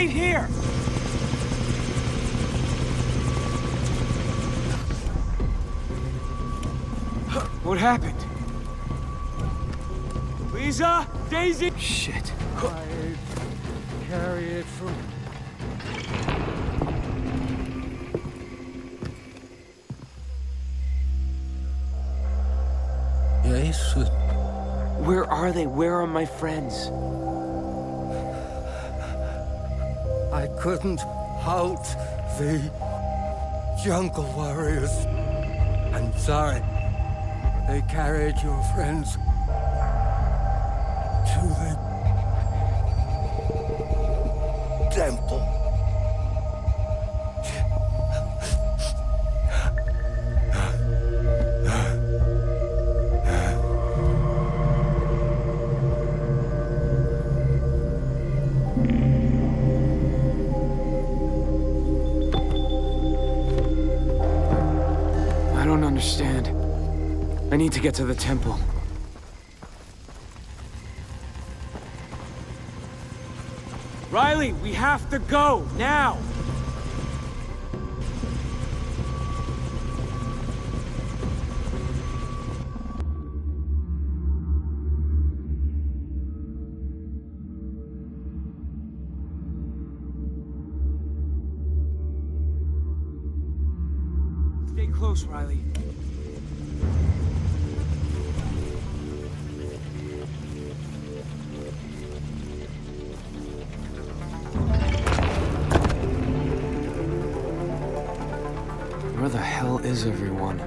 Wait here! What happened? Liza? Daisy? Shit. I carry it from... Jesus. Where are they? Where are my friends? I couldn't halt the jungle warriors. I'm sorry. They carried your friends I don't understand. I need to get to the temple. Riley, we have to go, now! Stay close, Riley. Where the hell is everyone?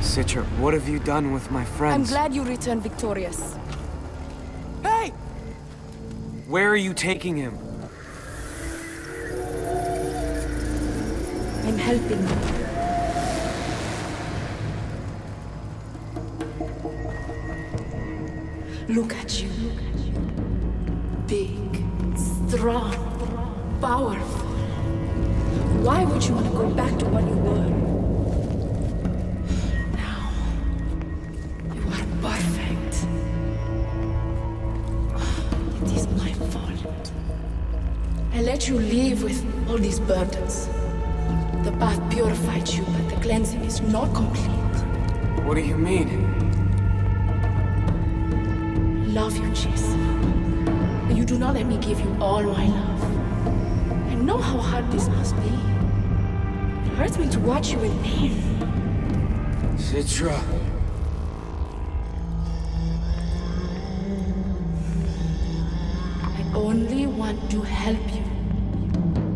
Citra, what have you done with my friends? I'm glad you returned victorious. Where are you taking him? I'm helping you. Look at you. Big, strong, powerful. Why would you want to go back to what you were? I let you live with all these burdens. The bath purified you, but the cleansing is not complete. What do you mean? Love you. But you do not let me give you all my love. I know how hard this must be. It hurts me to watch you in pain. Citra. I only want to help you.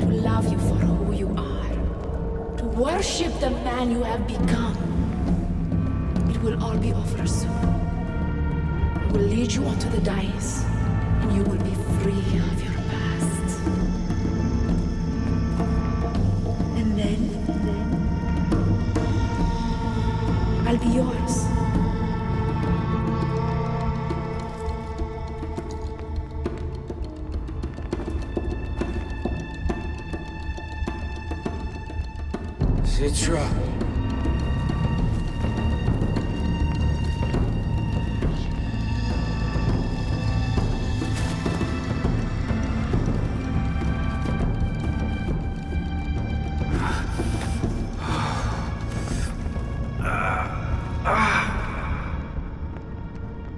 To love you for who you are. To worship the man you have become. It will all be over soon. I will lead you onto the dais, and you will be free of your past. And then, I'll be yours. Citra.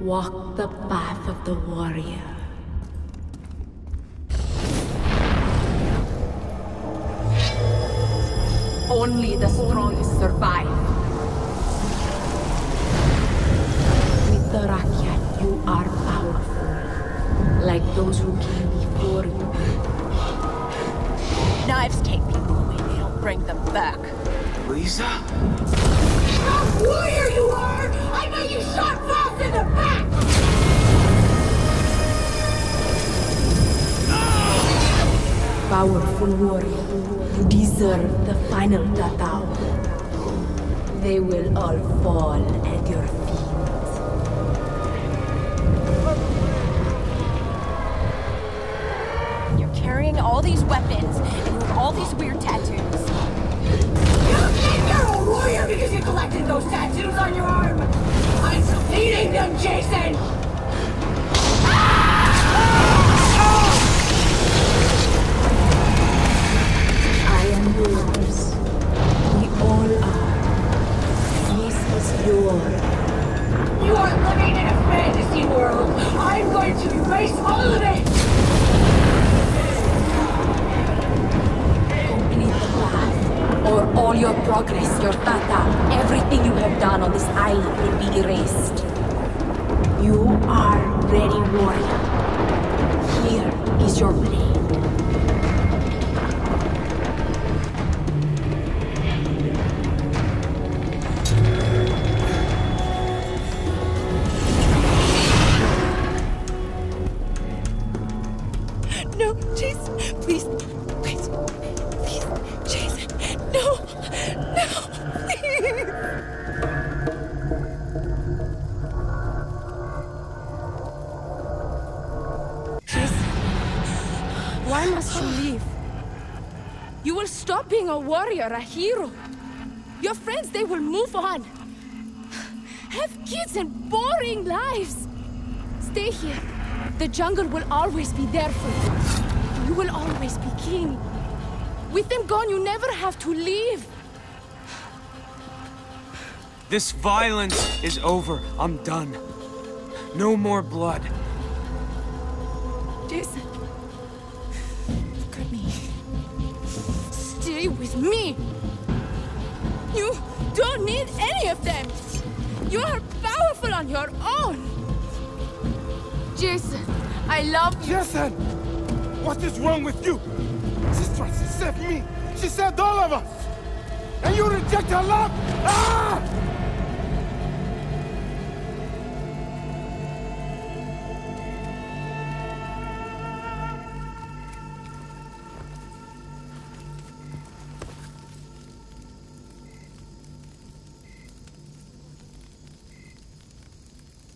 Walk the path of the warrior. Only the strongest survive. With the Rakyat, you are powerful, like those who came before you. Knives take people away, they don't bring them back. Liza? warrior you are! I know you shot Powerful warrior, you deserve the final Tatau. They will all fall at your feet. You're carrying all these weapons, and all these weird tattoos. pure. You are living in a fantasy world. I'm going to erase all of it! Complete or all your progress, your tatau, everything you have done on this island will be erased. You are ready, warrior. Here is your blade. No, Jason, please, please, please, Jason, no, no, please. Jason, why must you leave? You will stop being a warrior, a hero. Your friends, they will move on. Have kids and boring lives. Stay here. The jungle will always be there for you. You will always be king. With them gone, you never have to leave. This violence is over. I'm done. No more blood. Jason, look at me. Stay with me. You don't need any of them. You are powerful on your own. Jason, I love you. Jason! What is wrong with you? Sister, to save me. She saved all of us. And you reject her love? Ah!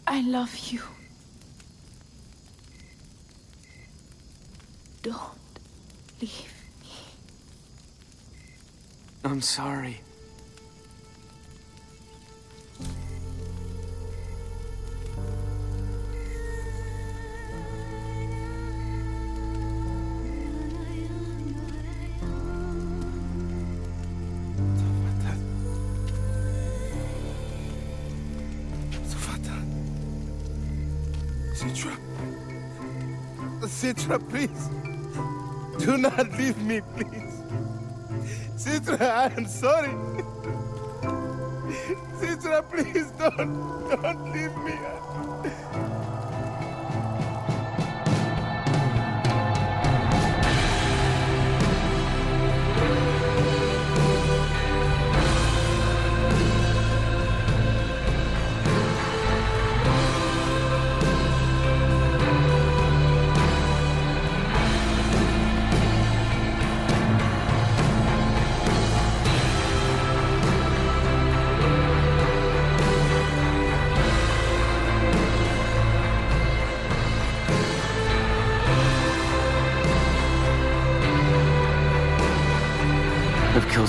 I love you. Don't leave me. I'm sorry. Sofata. Citra. Citra, please. Do not leave me, please. Citra, I am sorry. Citra, please don't, don't leave me.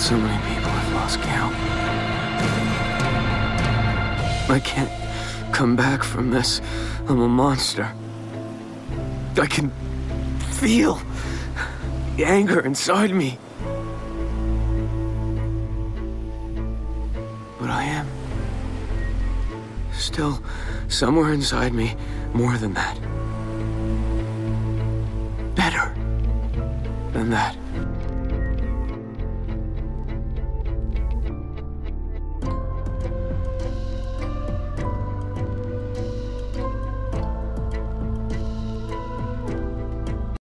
So many people, I've lost count. I can't come back from this. I'm a monster. I can feel the anger inside me. But I am still somewhere inside me more than that. Better than that.